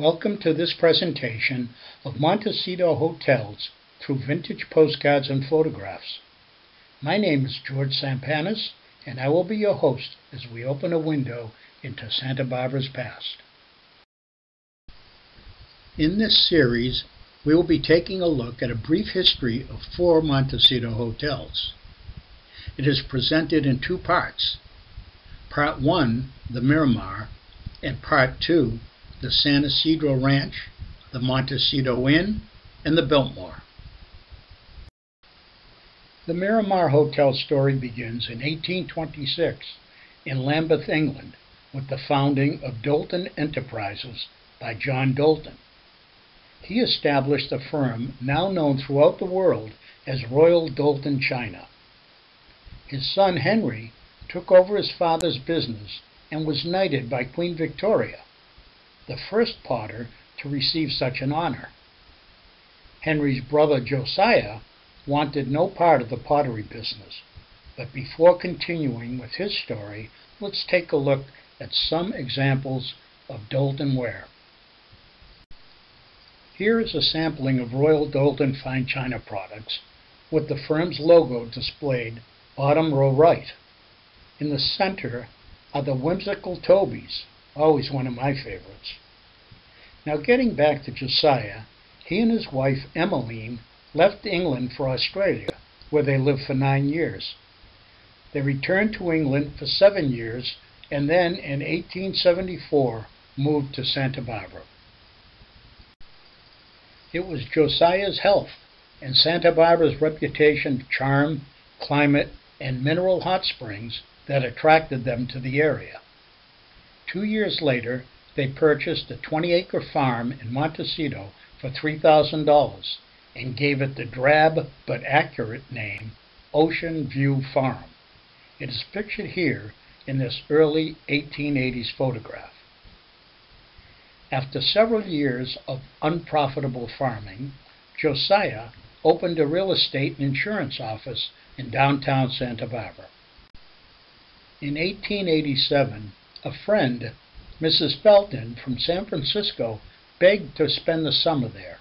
Welcome to this presentation of Montecito Hotels through vintage postcards and photographs. My name is George Sampanis, and I will be your host as we open a window into Santa Barbara's past. In this series, we will be taking a look at a brief history of four Montecito hotels. It is presented in two parts. Part 1, the Miramar, and Part 2, the San Isidro Ranch, the Montecito Inn, and the Biltmore. The Miramar Hotel story begins in 1826 in Lambeth, England, with the founding of Doulton Enterprises by John Doulton. He established a firm now known throughout the world as Royal Doulton China. His son Henry took over his father's business and was knighted by Queen Victoria, the first potter to receive such an honor. Henry's brother Josiah wanted no part of the pottery business, but before continuing with his story, let's take a look at some examples of Doulton ware. Here is a sampling of Royal Doulton fine china products with the firm's logo displayed bottom row right. In the center are the whimsical Tobies, always one of my favorites. Now getting back to Josiah, he and his wife Emmeline left England for Australia, where they lived for nine years. They returned to England for seven years and then in 1874 moved to Santa Barbara. It was Josiah's health and Santa Barbara's reputation for charm, climate, and mineral hot springs that attracted them to the area. Two years later, they purchased a 20 acre farm in Montecito for $3,000 and gave it the drab but accurate name Ocean View Farm. It is pictured here in this early 1880s photograph. After several years of unprofitable farming, Josiah opened a real estate and insurance office in downtown Santa Barbara. In 1887, a friend, Mrs. Felton from San Francisco, begged to spend the summer there.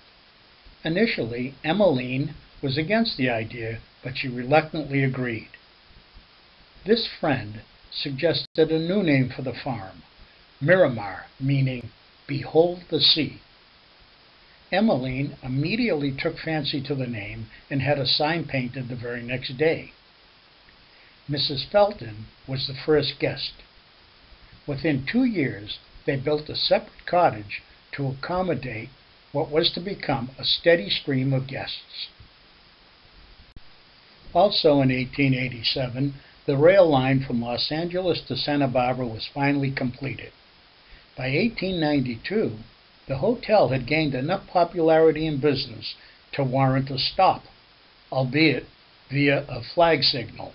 Initially, Emmeline was against the idea, but she reluctantly agreed. This friend suggested a new name for the farm, Miramar, meaning Behold the Sea. Emmeline immediately took fancy to the name and had a sign painted the very next day. Mrs. Felton was the first guest. Within two years, they built a separate cottage to accommodate what was to become a steady stream of guests. Also in 1887, the rail line from Los Angeles to Santa Barbara was finally completed. By 1892, the hotel had gained enough popularity in business to warrant a stop, albeit via a flag signal.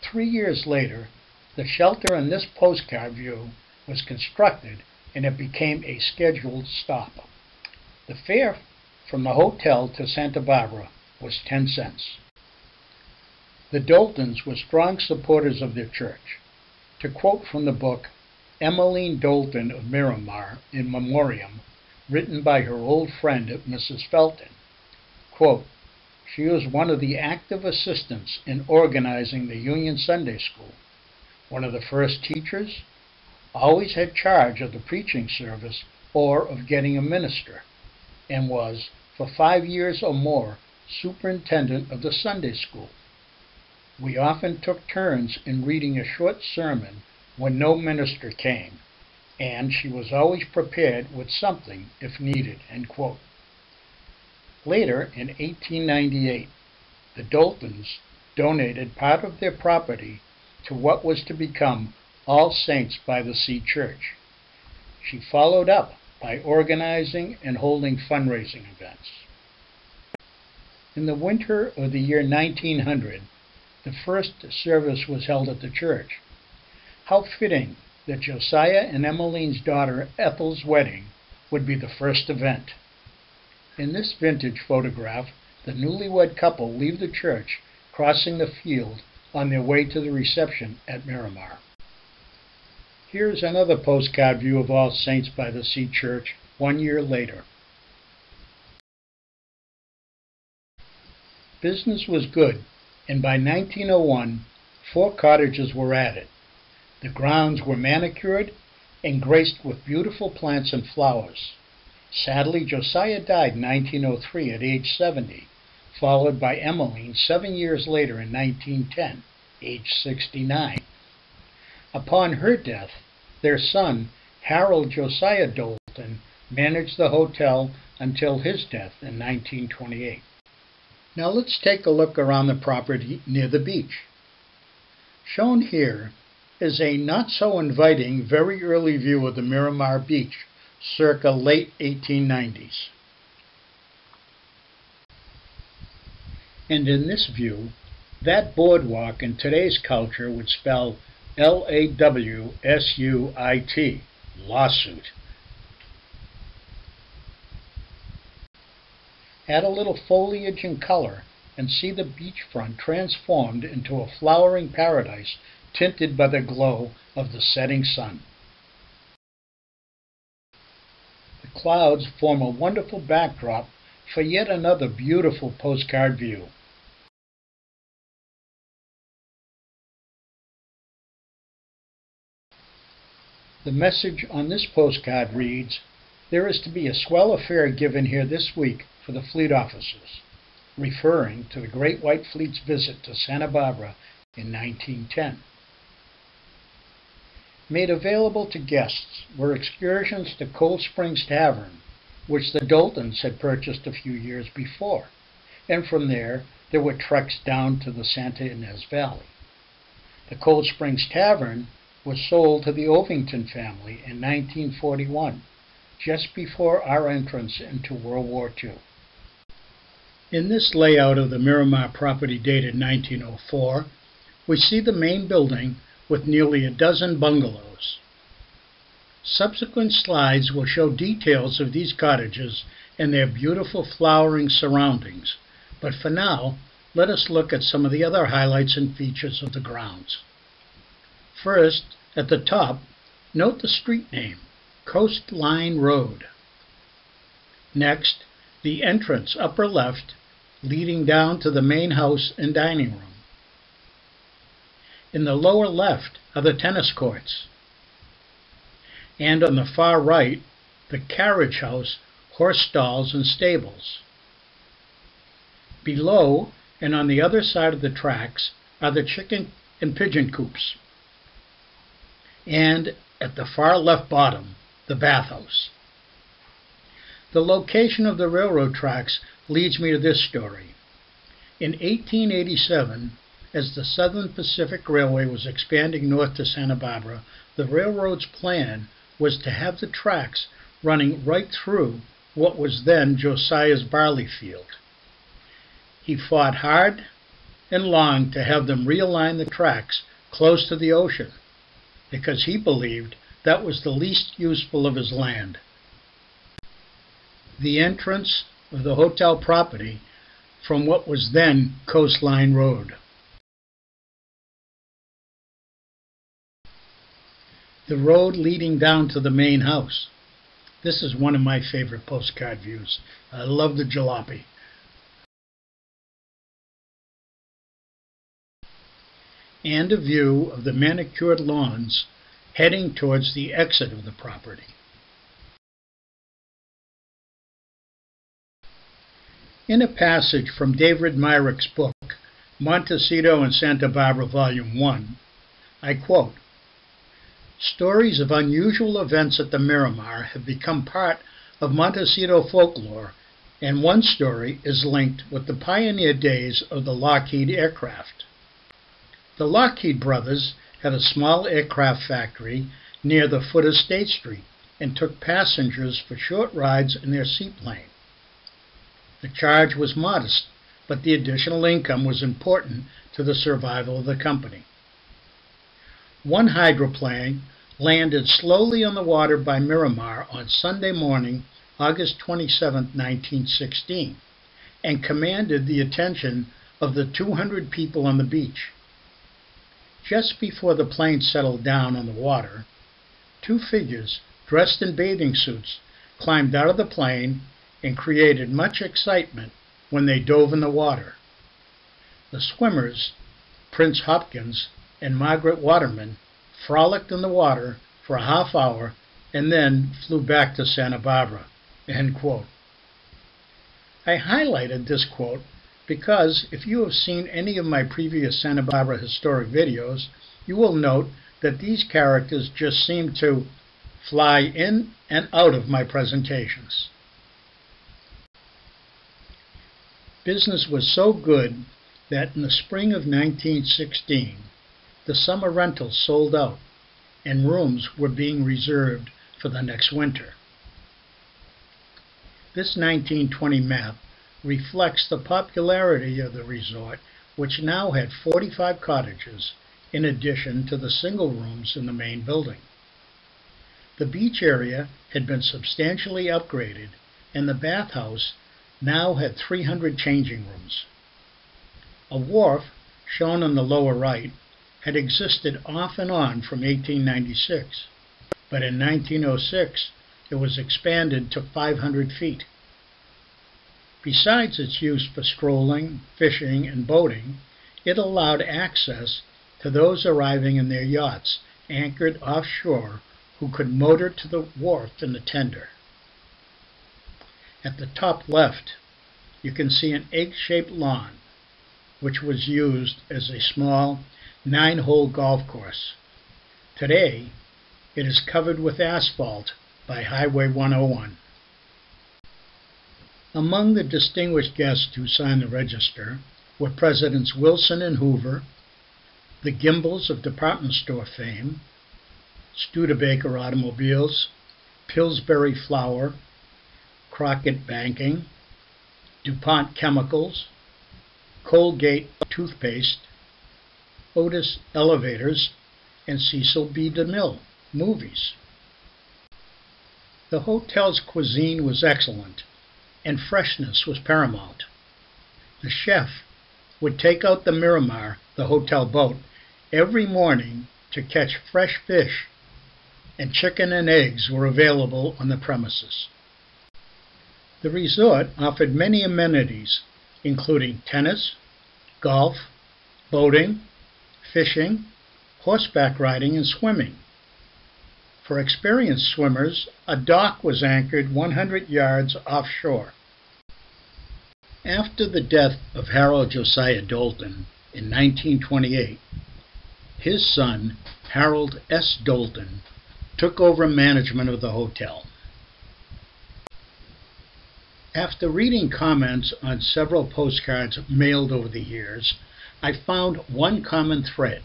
Three years later, the shelter in this postcard view was constructed and it became a scheduled stop. The fare from the hotel to Santa Barbara was 10 cents. The Doultons were strong supporters of their church. To quote from the book Emmeline Doulton of Miramar, in memoriam, written by her old friend Mrs. Felton. Quote, she was one of the active assistants in organizing the Union Sunday School, one of the first teachers, always had charge of the preaching service or of getting a minister, and was, for five years or more, superintendent of the Sunday School. We often took turns in reading a short sermon when no minister came, and she was always prepared with something if needed. Later, in 1898, the Doultons donated part of their property to what was to become All Saints by the Sea Church. She followed up by organizing and holding fundraising events. In the winter of the year 1900, the first service was held at the church. How fitting that Josiah and Emmeline's daughter Ethel's wedding would be the first event. In this vintage photograph, the newlywed couple leave the church, crossing the field on their way to the reception at Miramar. Here's another postcard view of All Saints by the Sea Church one year later. Business was good, and by 1901 four cottages were added. The grounds were manicured and graced with beautiful plants and flowers. Sadly, Josiah died in 1903 at age 70, followed by Emmeline seven years later in 1910, age 69. Upon her death, their son, Harold Josiah Doulton, managed the hotel until his death in 1928. Now let's take a look around the property near the beach. Shown here is a not so inviting, very early view of the Miramar Beach circa late 1890s. And in this view, that boardwalk in today's culture would spell L-A-W-S-U-I-T, lawsuit. Add a little foliage and color and see the beachfront transformed into a flowering paradise tinted by the glow of the setting sun. The clouds form a wonderful backdrop for yet another beautiful postcard view. The message on this postcard reads, There is to be a swell affair given here this week for the fleet officers, referring to the Great White Fleet's visit to Santa Barbara in 1910 made available to guests were excursions to Cold Springs Tavern, which the Doultons had purchased a few years before, and from there there were treks down to the Santa Ynez Valley. The Cold Springs Tavern was sold to the Ovington family in 1941, just before our entrance into World War II. In this layout of the Miramar property dated 1904, we see the main building with nearly a dozen bungalows. Subsequent slides will show details of these cottages and their beautiful flowering surroundings, but for now, let us look at some of the other highlights and features of the grounds. First, at the top, note the street name, Coastline Road. Next, the entrance upper left leading down to the main house and dining room. In the lower left are the tennis courts. And on the far right, the carriage house, horse stalls, and stables. Below and on the other side of the tracks are the chicken and pigeon coops. And at the far left bottom, the bathhouse. The location of the railroad tracks leads me to this story. In 1887, as the Southern Pacific Railway was expanding north to Santa Barbara, the railroad's plan was to have the tracks running right through what was then Josiah's barley field. He fought hard and long to have them realign the tracks close to the ocean because he believed that was the least useful of his land. The entrance of the hotel property from what was then Coastline Road. the road leading down to the main house. This is one of my favorite postcard views. I love the jalopy. And a view of the manicured lawns heading towards the exit of the property. In a passage from David Myrick's book, Montecito and Santa Barbara, Volume 1, I quote, Stories of unusual events at the Miramar have become part of Montecito folklore, and one story is linked with the pioneer days of the Lockheed aircraft. The Lockheed brothers had a small aircraft factory near the foot of State Street and took passengers for short rides in their seaplane. The charge was modest, but the additional income was important to the survival of the company. One hydroplane landed slowly on the water by Miramar on Sunday morning, August 27, 1916, and commanded the attention of the 200 people on the beach. Just before the plane settled down on the water, two figures dressed in bathing suits climbed out of the plane and created much excitement when they dove in the water. The swimmers, Prynce Hopkins and Margaret Waterman, frolicked in the water for a half hour and then flew back to Santa Barbara. I highlighted this quote because if you have seen any of my previous Santa Barbara historic videos, you will note that these characters just seem to fly in and out of my presentations. Business was so good that in the spring of 1916, the summer rentals sold out and rooms were being reserved for the next winter. This 1920 map reflects the popularity of the resort, which now had 45 cottages in addition to the single rooms in the main building. The beach area had been substantially upgraded and the bathhouse now had 300 changing rooms. A wharf, shown on the lower right, had existed off and on from 1896, but in 1906 it was expanded to 500 feet. Besides its use for strolling, fishing, and boating, it allowed access to those arriving in their yachts anchored offshore who could motor to the wharf in the tender. At the top left, you can see an egg-shaped lawn, which was used as a small nine-hole golf course. Today, it is covered with asphalt by Highway 101. Among the distinguished guests who signed the register were Presidents Wilson and Hoover, the Gimbels of department store fame, Studebaker Automobiles, Pillsbury Flour, Crocker Banking, DuPont Chemicals, Colgate Toothpaste, Otis Elevators, and Cecil B. DeMille Movies. The hotel's cuisine was excellent and freshness was paramount. The chef would take out the Miramar, the hotel boat, every morning to catch fresh fish, and chicken and eggs were available on the premises. The resort offered many amenities, including tennis, golf, boating, fishing, horseback riding, and swimming. For experienced swimmers, a dock was anchored 100 yards offshore. After the death of Harold Josiah Doulton in 1928, his son, Harold S. Doulton, took over management of the hotel. After reading comments on several postcards mailed over the years, I found one common thread.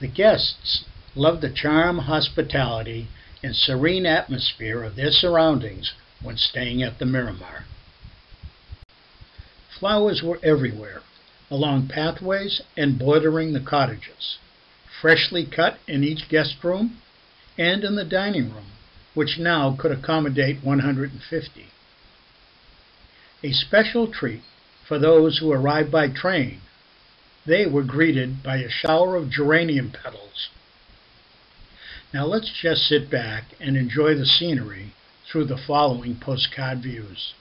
The guests loved the charm, hospitality, and serene atmosphere of their surroundings when staying at the Miramar. Flowers were everywhere, along pathways and bordering the cottages, freshly cut in each guest room and in the dining room, which now could accommodate 150. A special treat for those who arrived by train, they were greeted by a shower of geranium petals now let's just sit back and enjoy the scenery through the following postcard views.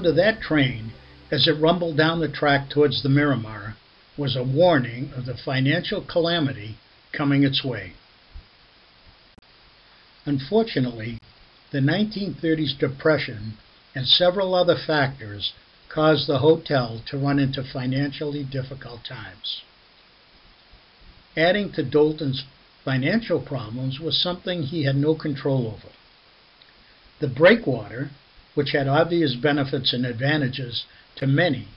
Sound of that train as it rumbled down the track towards the Miramar was a warning of the financial calamity coming its way. Unfortunately, the 1930s depression and several other factors caused the hotel to run into financially difficult times. Adding to Doulton's financial problems was something he had no control over. The breakwater, which had obvious benefits and advantages to many,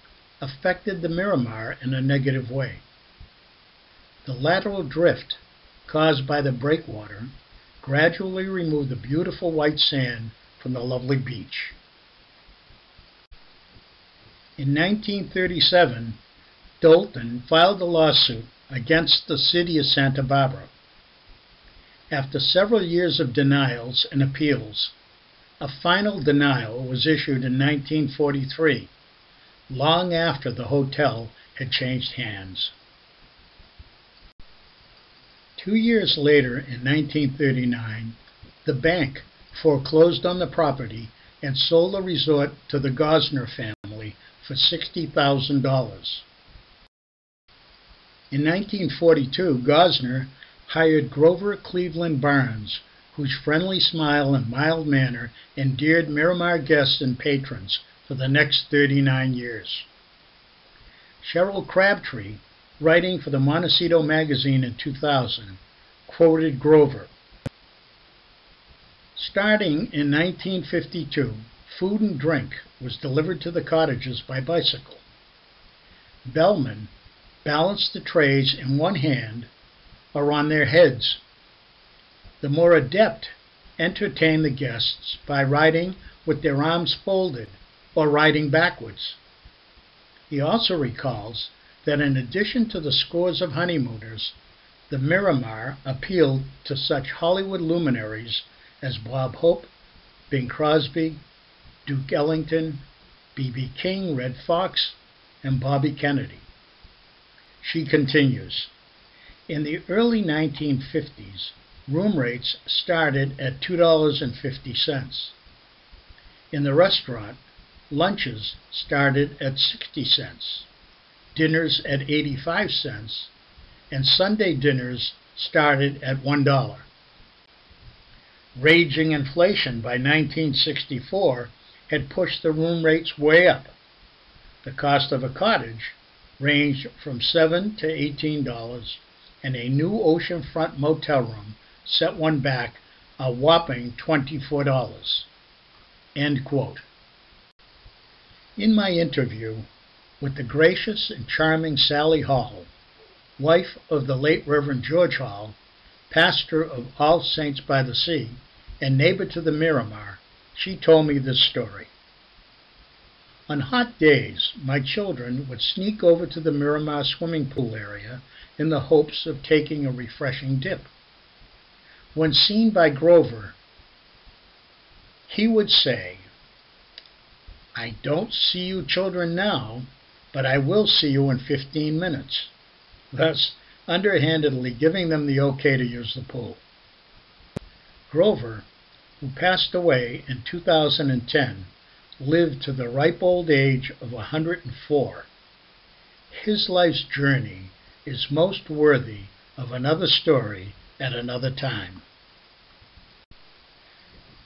affected the Miramar in a negative way. The lateral drift caused by the breakwater gradually removed the beautiful white sand from the lovely beach. In 1937, Doulton filed a lawsuit against the city of Santa Barbara. After several years of denials and appeals, a final denial was issued in 1943, long after the hotel had changed hands. Two years later, in 1939, the bank foreclosed on the property and sold the resort to the Gawzner family for $60,000. In 1942, Gawzner hired Grover Cleveland Barnes, whose friendly smile and mild manner endeared Miramar guests and patrons for the next 39 years. Cheryl Crabtree, writing for the Montecito magazine in 2000, quoted Grover. Starting in 1952, food and drink was delivered to the cottages by bicycle. Bellmen balanced the trays in one hand or on their heads. The more adept entertain the guests by riding with their arms folded or riding backwards. He also recalls that in addition to the scores of honeymooners, the Miramar appealed to such Hollywood luminaries as Bob Hope, Bing Crosby, Duke Ellington, B.B. King, Redd Foxx, and Bobby Kennedy. She continues, in the early 1950s, room rates started at $2.50. In the restaurant, lunches started at 60 cents, dinners at 85 cents, and Sunday dinners started at $1. Raging inflation by 1964 had pushed the room rates way up. The cost of a cottage ranged from 7 to $18, and a new oceanfront motel room set one back a whopping $24. End quote. In my interview with the gracious and charming Sally Hall, wife of the late Reverend George Hall, pastor of All Saints by the Sea, and neighbor to the Miramar, she told me this story. On hot days, my children would sneak over to the Miramar swimming pool area in the hopes of taking a refreshing dip. When seen by Grover, he would say, I don't see you children now, but I will see you in 15 minutes, thus underhandedly giving them the okay to use the pool. Grover, who passed away in 2010, lived to the ripe old age of 104. His life's journey is most worthy of another story at another time.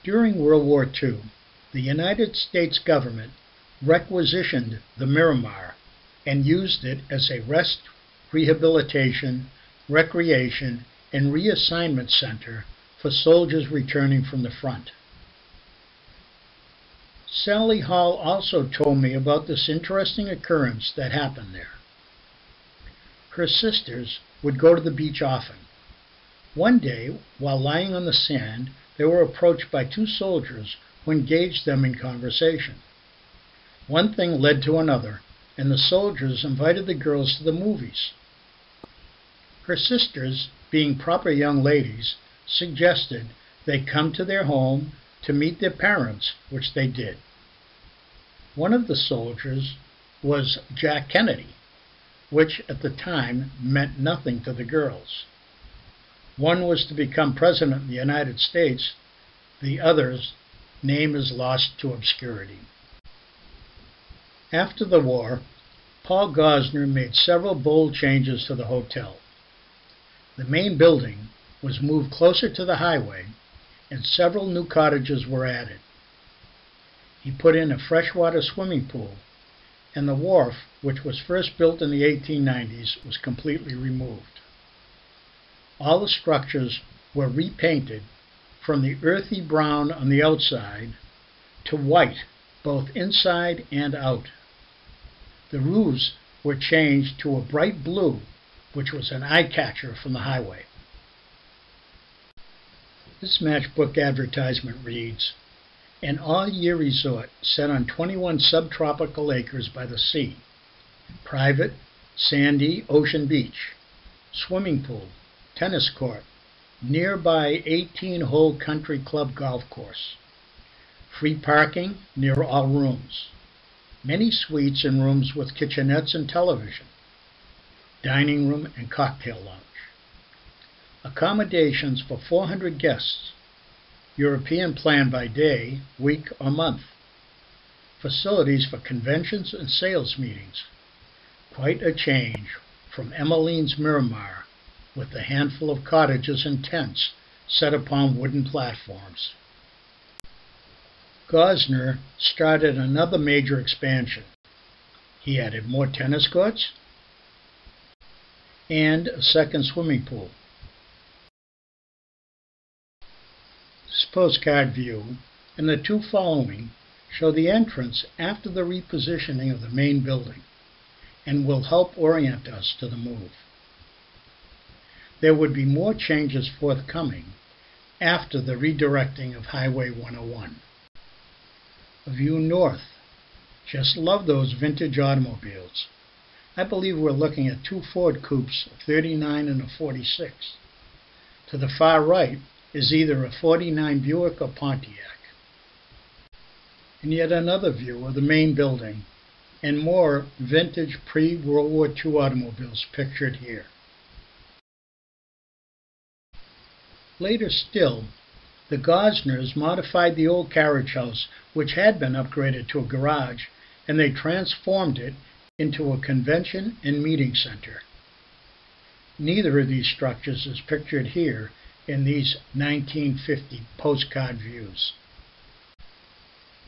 During World War II, the United States government requisitioned the Miramar and used it as a rest, rehabilitation, recreation, and reassignment center for soldiers returning from the front. Sally Hall also told me about this interesting occurrence that happened there. Her sisters would go to the beach often. One day, while lying on the sand, they were approached by two soldiers who engaged them in conversation. One thing led to another, and the soldiers invited the girls to the movies. Her sisters, being proper young ladies, suggested they come to their home to meet their parents, which they did. One of the soldiers was Jack Kennedy, which at the time meant nothing to the girls. One was to become President of the United States, the other's name is lost to obscurity. After the war, Paul Gawzner made several bold changes to the hotel. The main building was moved closer to the highway, and several new cottages were added. He put in a freshwater swimming pool, and the wharf, which was first built in the 1890s, was completely removed. All the structures were repainted from the earthy brown on the outside to white both inside and out. The roofs were changed to a bright blue, which was an eye catcher from the highway. This matchbook advertisement reads, An all-year resort set on 21 subtropical acres by the sea. Private, sandy ocean beach, swimming pool, tennis court, nearby 18-hole country club golf course. Free parking near all rooms many suites and rooms with kitchenettes and television, dining room and cocktail lounge. Accommodations for 400 guests, European plan by day, week, or month. Facilities for conventions and sales meetings. Quite a change from Emmeline's Miramar with a handful of cottages and tents set upon wooden platforms. Gawzner started another major expansion. He added more tennis courts and a second swimming pool. This postcard view and the two following show the entrance after the repositioning of the main building and will help orient us to the move. There would be more changes forthcoming after the redirecting of Highway 101 A view north. Just love those vintage automobiles. I believe we're looking at two Ford Coupes, a 39 and a 46. To the far right is either a 49 Buick or Pontiac. And yet another view of the main building and more vintage pre-World War II automobiles pictured here. Later still, the Gawzners modified the old carriage house, which had been upgraded to a garage, and they transformed it into a convention and meeting center. Neither of these structures is pictured here in these 1950 postcard views.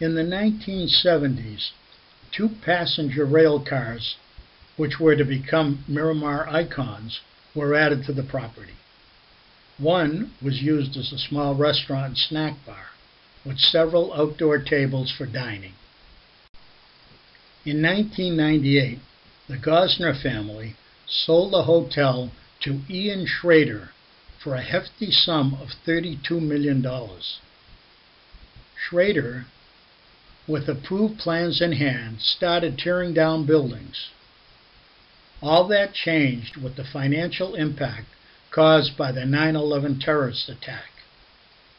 In the 1970s, two passenger rail cars, which were to become Miramar icons, were added to the property. One was used as a small restaurant and snack bar, with several outdoor tables for dining. In 1998, the Gawzner family sold the hotel to Ian Schrager for a hefty sum of $32 million. Schrager, with approved plans in hand, started tearing down buildings. All that changed with the financial impact caused by the 9-11 terrorist attack.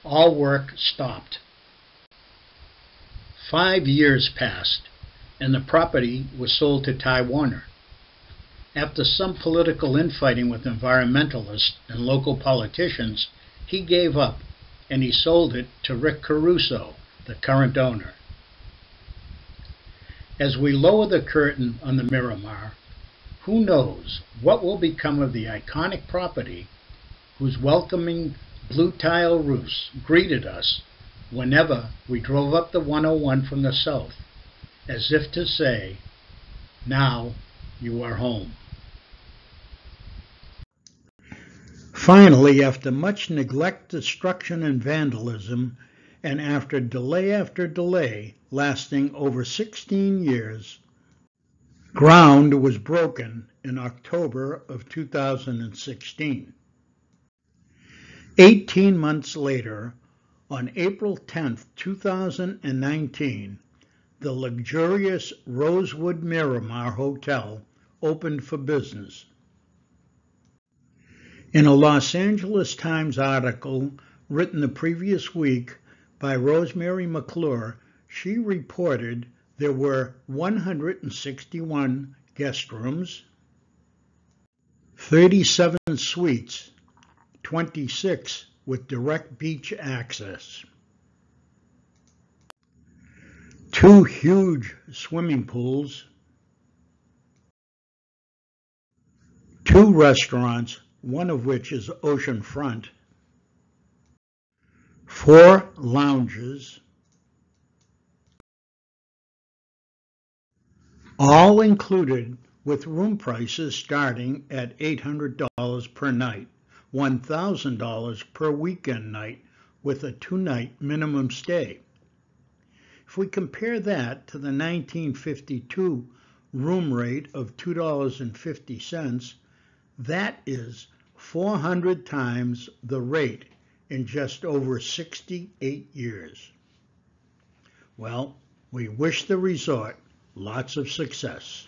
All work stopped. Five years passed, and the property was sold to Ty Warner. After some political infighting with environmentalists and local politicians, he gave up and he sold it to Rick Caruso, the current owner. As we lower the curtain on the Miramar, who knows what will become of the iconic property whose welcoming blue tile roofs greeted us whenever we drove up the 101 from the south, as if to say, Now you are home. Finally, after much neglect, destruction, and vandalism, and after delay after delay lasting over 16 years, Ground was broken in October of 2016. Eighteen months later, on April 10, 2019, the luxurious Rosewood Miramar Hotel opened for business. In a Los Angeles Times article written the previous week by Rosemary McClure, she reported there were 161 guest rooms, 37 suites, 26 with direct beach access. two huge swimming pools, two restaurants, one of which is oceanfront, four lounges, all included with room prices starting at $800 per night, $1,000 per weekend night with a two-night minimum stay. If we compare that to the 1952 room rate of $2.50, that is 400 times the rate in just over 68 years. Well, we wish the resort lots of success.